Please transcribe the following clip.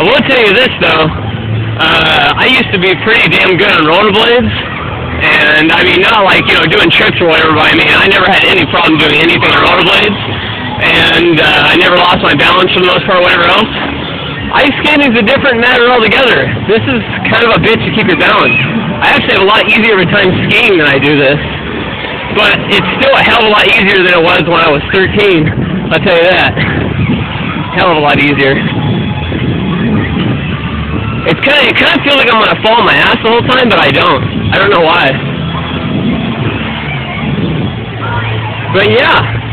I will tell you this though. Uh, I used to be pretty damn good on rollerblades, and I mean not like you know doing tricks or whatever. But I mean I never had any problem doing anything on rollerblades, and uh, I never lost my balance for the most part, whatever else. Ice skating is a different matter altogether. This is kind of a bitch to keep your balance. I actually have a lot easier of a time skiing than I do this, but it's still a hell of a lot easier than it was when I was 13. I'll tell you that. Hell of a lot easier. It's kind of, it kind of feels like I'm gonna fall on my ass the whole time, but I don't. I don't know why. But yeah.